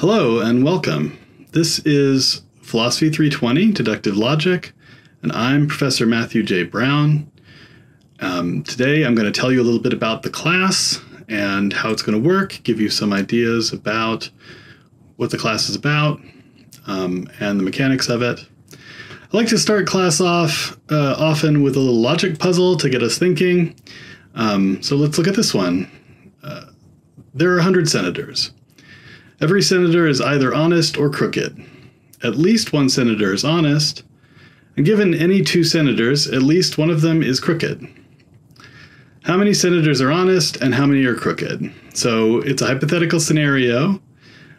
Hello and welcome. This is Philosophy 320 Deductive Logic, and I'm Professor Matthew J. Brown. Um, today I'm going to tell you a little bit about the class and how it's going to work, give you some ideas about what the class is about um, and the mechanics of it. I like to start class off uh, often with a little logic puzzle to get us thinking. Um, so let's look at this one. Uh, there are 100 senators. Every senator is either honest or crooked. At least one senator is honest, and given any two senators, at least one of them is crooked. How many senators are honest and how many are crooked? So it's a hypothetical scenario,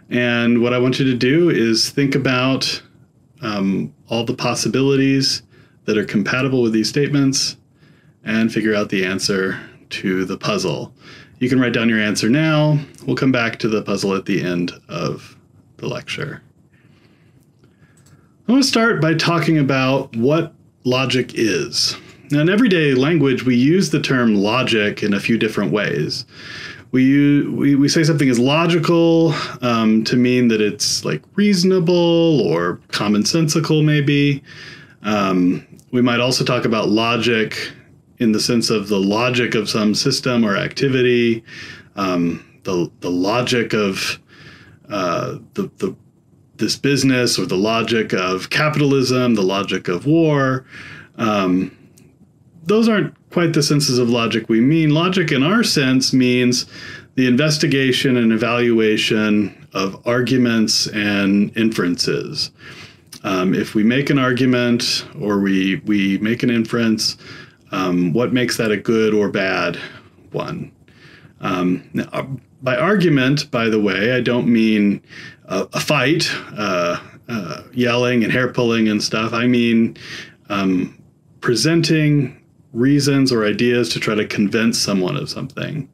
and what I want you to do is think about um, all the possibilities that are compatible with these statements and figure out the answer to the puzzle. You can write down your answer now. We'll come back to the puzzle at the end of the lecture. I want to start by talking about what logic is. Now, in everyday language, we use the term logic in a few different ways. We, use, we, we say something is logical um, to mean that it's like reasonable or commonsensical, maybe. Um, we might also talk about logic in the sense of the logic of some system or activity, um, the the logic of uh, the the this business or the logic of capitalism, the logic of war. Um, those aren't quite the senses of logic we mean. Logic, in our sense, means the investigation and evaluation of arguments and inferences. Um, if we make an argument or we we make an inference, um, what makes that a good or bad one? Um, now, by argument, by the way, I don't mean a, a fight, uh, uh, yelling and hair pulling and stuff. I mean um, presenting reasons or ideas to try to convince someone of something.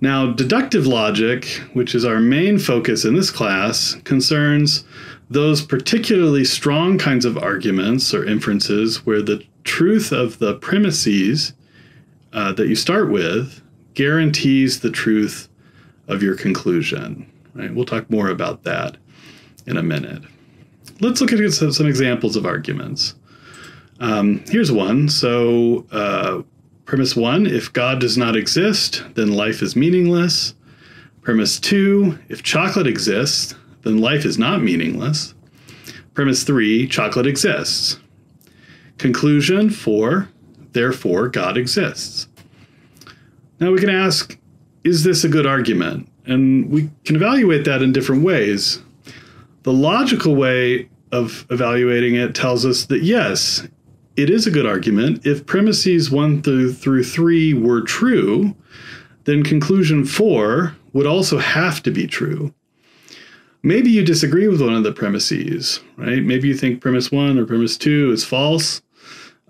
Now, deductive logic, which is our main focus in this class, concerns those particularly strong kinds of arguments or inferences where the truth of the premises uh, that you start with guarantees the truth of your conclusion. Right? We'll talk more about that in a minute. Let's look at some, some examples of arguments. Um, here's one. So, uh, premise one if God does not exist, then life is meaningless. Premise two if chocolate exists, then life is not meaningless. Premise three chocolate exists. Conclusion four, therefore God exists. Now we can ask, is this a good argument? And we can evaluate that in different ways. The logical way of evaluating it tells us that yes, it is a good argument. If premises one through, through three were true, then conclusion four would also have to be true. Maybe you disagree with one of the premises, right? Maybe you think premise one or premise two is false.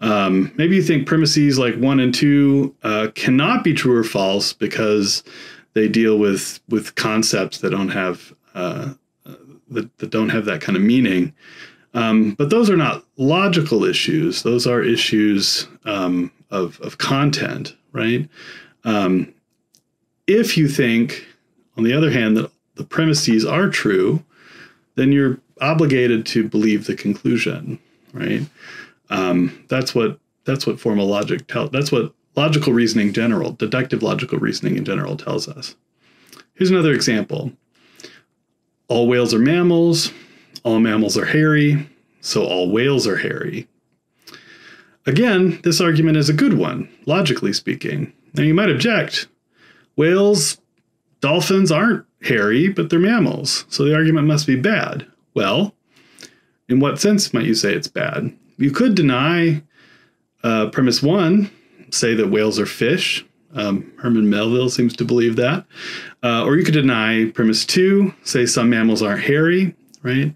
Um, maybe you think premises like one and two uh, cannot be true or false because they deal with with concepts that don't have uh, that, that don't have that kind of meaning. Um, but those are not logical issues; those are issues um, of of content, right? Um, if you think, on the other hand, that the premises are true, then you're obligated to believe the conclusion, right? Um, that's what that's what formal logic tells. That's what logical reasoning general, deductive logical reasoning in general tells us. Here's another example. All whales are mammals. All mammals are hairy. So all whales are hairy. Again, this argument is a good one, logically speaking. Now you might object. Whales, dolphins aren't hairy, but they're mammals, so the argument must be bad. Well, in what sense might you say it's bad? You could deny uh, premise one, say that whales are fish. Um, Herman Melville seems to believe that. Uh, or you could deny premise two, say some mammals aren't hairy, right?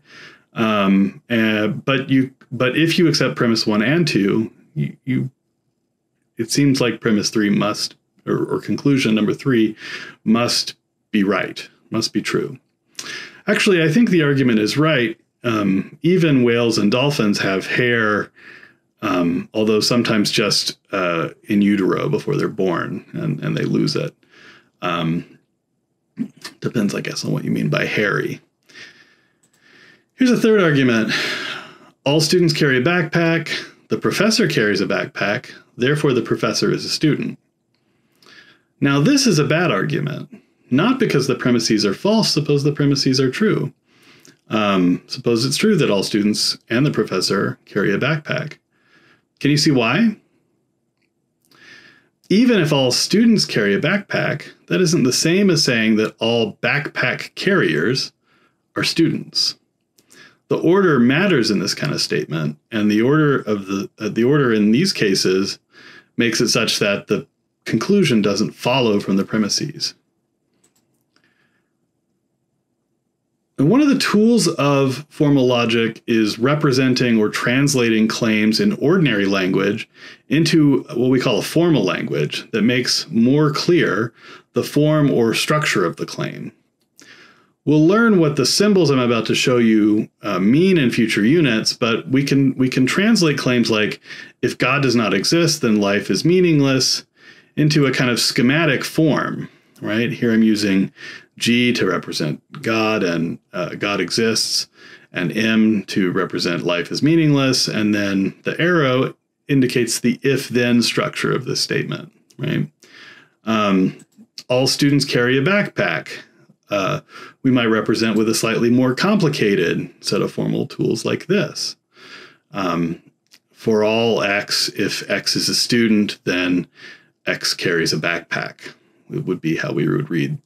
Um, and, but you, but if you accept premise one and two, you, you it seems like premise three must, or, or conclusion number three, must be right, must be true. Actually, I think the argument is right um, even whales and dolphins have hair, um, although sometimes just uh, in utero before they're born and, and they lose it. Um, Depends, I guess, on what you mean by hairy. Here's a third argument all students carry a backpack, the professor carries a backpack, therefore, the professor is a student. Now, this is a bad argument, not because the premises are false, suppose the premises are true. Um, suppose it's true that all students and the professor carry a backpack. Can you see why? Even if all students carry a backpack, that isn't the same as saying that all backpack carriers are students. The order matters in this kind of statement, and the order of the uh, the order in these cases makes it such that the conclusion doesn't follow from the premises. And one of the tools of formal logic is representing or translating claims in ordinary language into what we call a formal language that makes more clear the form or structure of the claim. We'll learn what the symbols I'm about to show you uh, mean in future units, but we can we can translate claims like if God does not exist, then life is meaningless into a kind of schematic form, right? Here I'm using G to represent God and uh, God exists, and M to represent life is meaningless, and then the arrow indicates the if then structure of this statement, right? Um, all students carry a backpack. Uh, we might represent with a slightly more complicated set of formal tools like this. Um, for all x, if x is a student, then x carries a backpack. It would be how we would read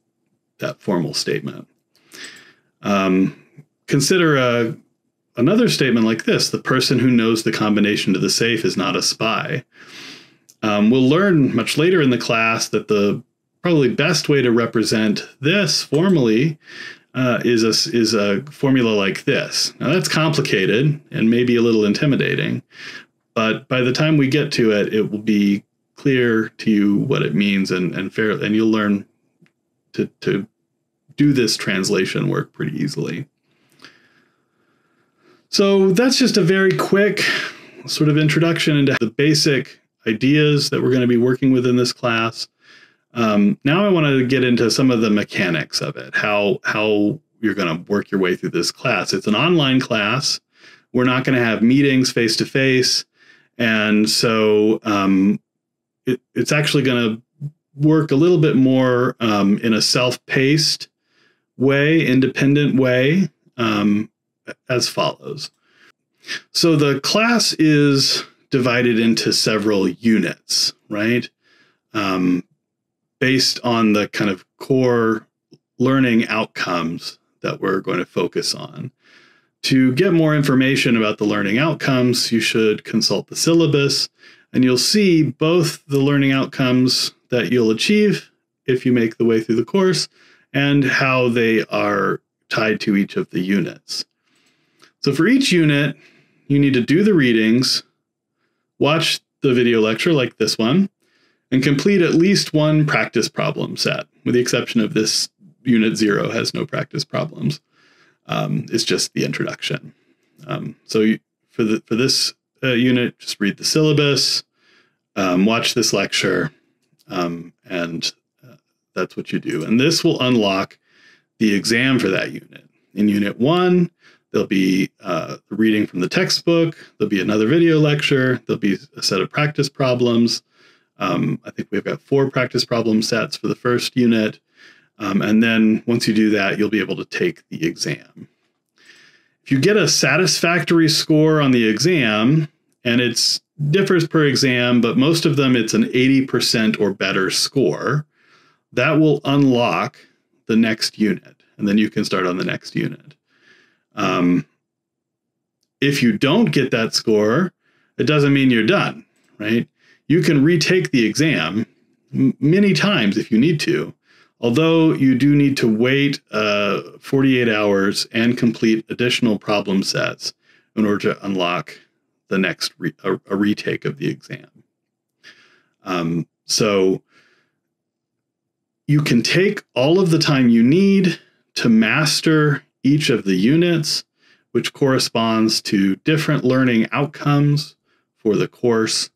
that formal statement. Um, consider a, uh, another statement like this the person who knows the combination to the safe is not a spy. Um, we'll learn much later in the class that the probably best way to represent this formally uh, is a is a formula like this. Now that's complicated and maybe a little intimidating, but by the time we get to it, it will be clear to you what it means and and fair and you'll learn to to do this translation work pretty easily. So that's just a very quick sort of introduction into the basic ideas that we're going to be working with in this class. Um, now I want to get into some of the mechanics of it, how how you're going to work your way through this class. It's an online class. We're not going to have meetings face to face, and so um, it, it's actually going to work a little bit more um, in a self-paced way, independent way, um, as follows. So the class is divided into several units, right? Um, based on the kind of core learning outcomes that we're going to focus on. To get more information about the learning outcomes, you should consult the syllabus, and you'll see both the learning outcomes that you'll achieve if you make the way through the course and how they are tied to each of the units. So for each unit, you need to do the readings, watch the video lecture like this one, and complete at least one practice problem set, with the exception of this unit zero has no practice problems. Um, it's just the introduction. Um, so you, for the for this uh, unit, just read the syllabus, um, watch this lecture, um, and that's what you do. And this will unlock the exam for that unit. In unit one, there'll be uh, reading from the textbook, there'll be another video lecture, there'll be a set of practice problems. Um, I think we've got four practice problem sets for the first unit. Um, and then once you do that, you'll be able to take the exam. If you get a satisfactory score on the exam, and it differs per exam, but most of them it's an 80% or better score, that will unlock the next unit, and then you can start on the next unit. Um, if you don't get that score, it doesn't mean you're done, right? You can retake the exam m- many times if you need to, although you do need to wait uh, 48 hours and complete additional problem sets in order to unlock the next re- a, a retake of the exam. Um, so you can take all of the time you need to master each of the units, which corresponds to different learning outcomes for the course.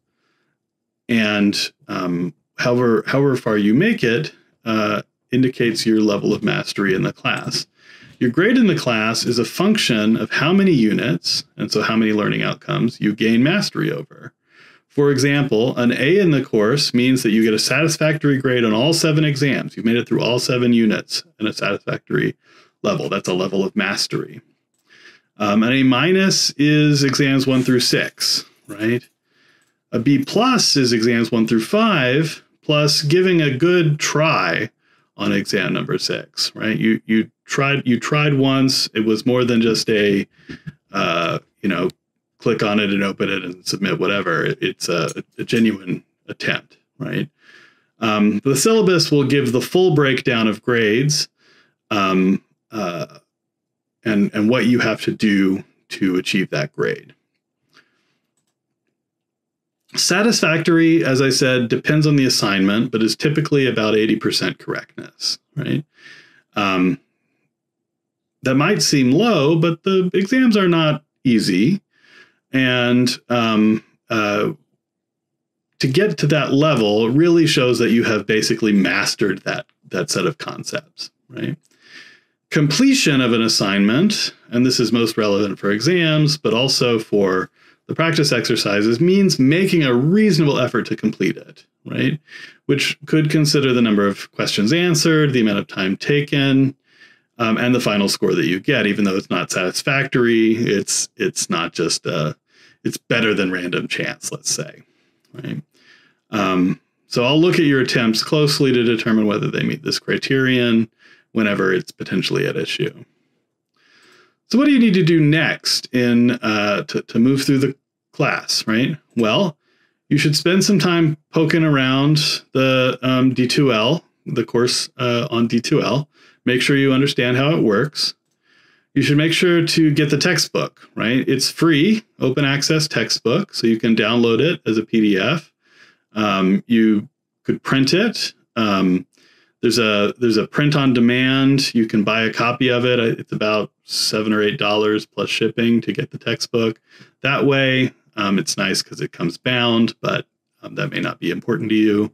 And um, however, however far you make it, uh, indicates your level of mastery in the class. Your grade in the class is a function of how many units, and so how many learning outcomes, you gain mastery over. For example, an A in the course means that you get a satisfactory grade on all seven exams. You've made it through all seven units in a satisfactory level. That's a level of mastery. Um, an A minus is exams one through six, right? A B plus is exams one through five, plus giving a good try on exam number six, right? You you tried you tried once. It was more than just a uh, you know click on it and open it and submit whatever. It's a, a genuine attempt, right? Um, the syllabus will give the full breakdown of grades um, uh, and and what you have to do to achieve that grade. Satisfactory, as I said, depends on the assignment, but is typically about 80% correctness, right? Um, that might seem low, but the exams are not easy. And um, uh, to get to that level really shows that you have basically mastered that, that set of concepts, right? Completion of an assignment, and this is most relevant for exams, but also for the practice exercises means making a reasonable effort to complete it, right? Which could consider the number of questions answered, the amount of time taken, um, and the final score that you get. Even though it's not satisfactory, it's it's not just uh, it's better than random chance, let's say, right? Um, so I'll look at your attempts closely to determine whether they meet this criterion whenever it's potentially at issue. So what do you need to do next in uh, to, to move through the class, right? Well, you should spend some time poking around the um, D2L, the course uh, on D2L. Make sure you understand how it works. You should make sure to get the textbook, right? It's free, open access textbook, so you can download it as a PDF. Um, you could print it. Um, there's a there's a print on demand. You can buy a copy of it. It's about seven or eight dollars plus shipping to get the textbook. That way, um, it's nice because it comes bound, but um, that may not be important to you.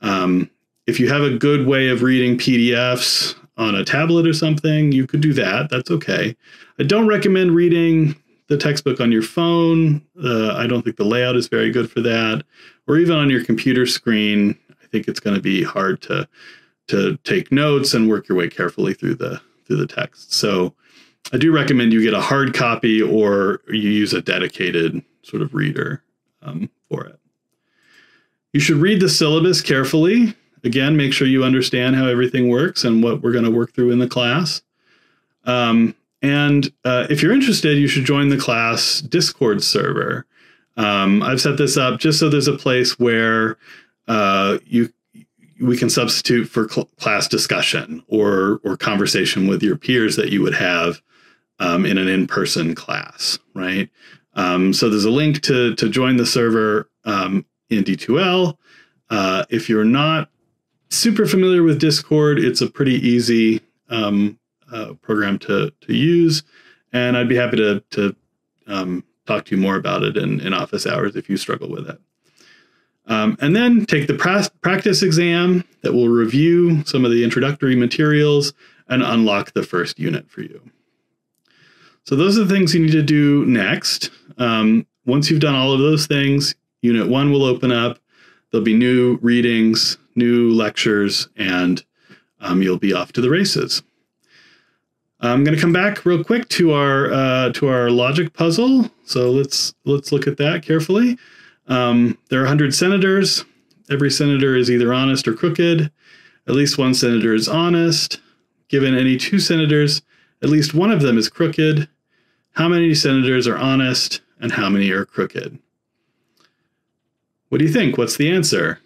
Um, if you have a good way of reading PDFs on a tablet or something, you could do that. That's okay. I don't recommend reading the textbook on your phone. Uh, I don't think the layout is very good for that, or even on your computer screen. I think it's going to be hard to to take notes and work your way carefully through the through the text. So I do recommend you get a hard copy or you use a dedicated sort of reader um, for it. You should read the syllabus carefully. Again, make sure you understand how everything works and what we're going to work through in the class. Um, and uh, if you're interested, you should join the class Discord server. Um, I've set this up just so there's a place where uh, you we can substitute for cl- class discussion or or conversation with your peers that you would have um, in an in-person class, right? Um, so there's a link to to join the server um, in D2L. Uh, if you're not super familiar with Discord, it's a pretty easy um, uh, program to to use, and I'd be happy to to um, talk to you more about it in, in office hours if you struggle with it. Um, and then take the pra- practice exam that will review some of the introductory materials and unlock the first unit for you. So those are the things you need to do next. Um, once you've done all of those things, unit one will open up. There'll be new readings, new lectures, and um, you'll be off to the races. I'm going to come back real quick to our uh, to our logic puzzle. So let's let's look at that carefully. Um, there are 100 senators. Every senator is either honest or crooked. At least one senator is honest. Given any two senators, at least one of them is crooked. How many senators are honest and how many are crooked? What do you think? What's the answer?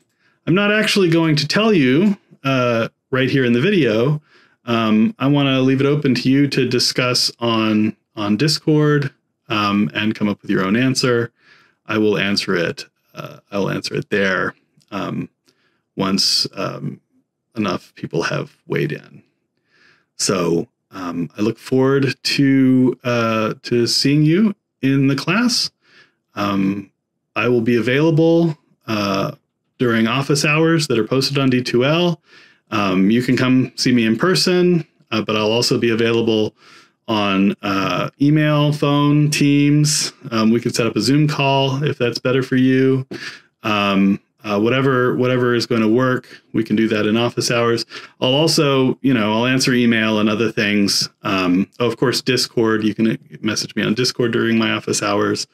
I'm not actually going to tell you uh, right here in the video. Um, I want to leave it open to you to discuss on on Discord um, and come up with your own answer. I will answer it. Uh, I will answer it there um, once um, enough people have weighed in. So um, I look forward to uh, to seeing you in the class. Um, I will be available uh, during office hours that are posted on D2L. Um, you can come see me in person, uh, but I'll also be available on uh, email, phone, Teams. Um, we could set up a Zoom call if that's better for you. Um, uh, whatever whatever is going to work, we can do that in office hours. I'll also, you know, I'll answer email and other things. Um, oh, of course, Discord. You can message me on Discord during my office hours,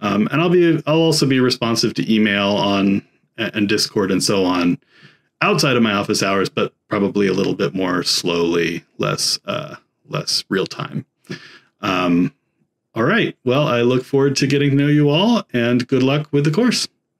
um, and I'll be I'll also be responsive to email on and Discord and so on outside of my office hours, but probably a little bit more slowly, less uh, less real time. Um, all right. Well, I look forward to getting to know you all, and good luck with the course.